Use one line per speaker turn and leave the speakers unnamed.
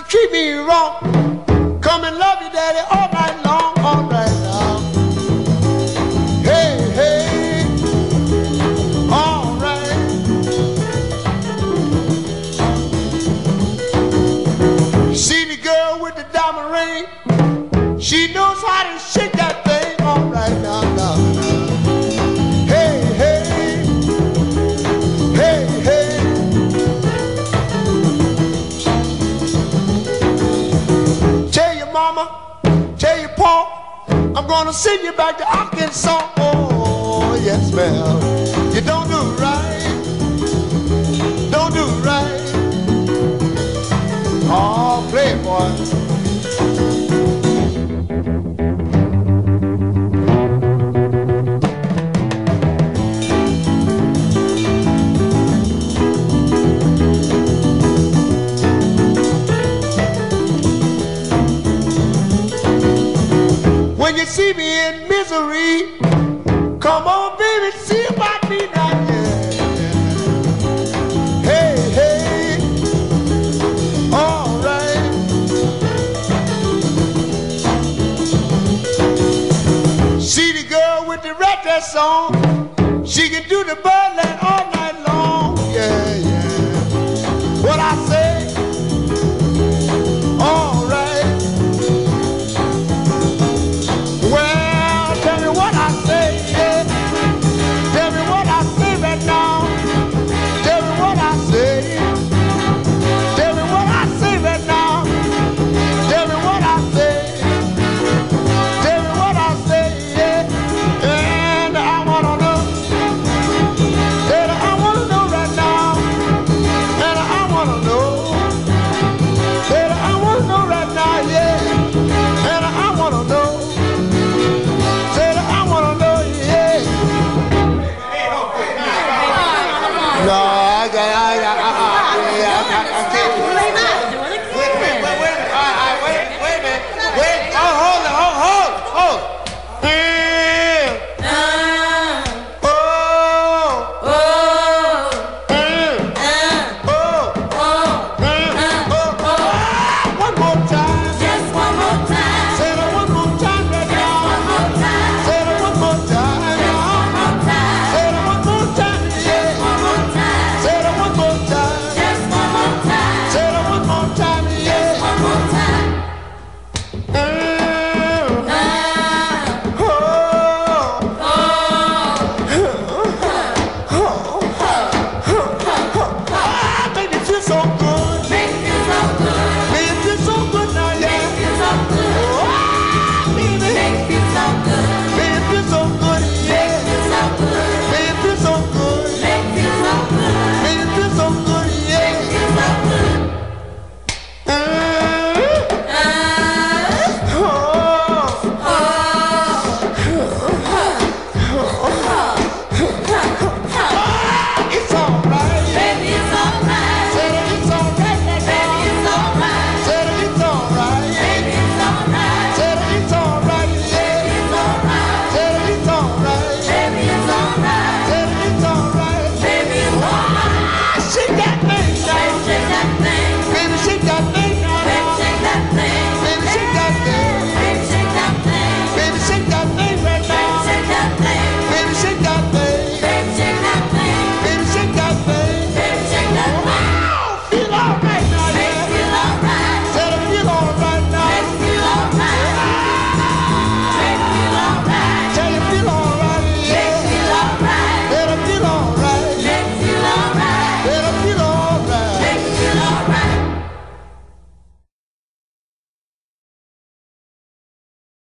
you treat me wrong. Come and love you, daddy, all night long, all night long. Hey, hey, all right. See the girl with the diamond ring? She knows how to shake that thing, all right now, now, now. Gonna send you back to Arkansas. Oh, yes, ma'am. You don't do right. Don't do right. Oh, playboy. When you see me in misery, come on, baby, see about me now. Yeah. Hey, hey, all right. See the girl with the on, she can do the birdland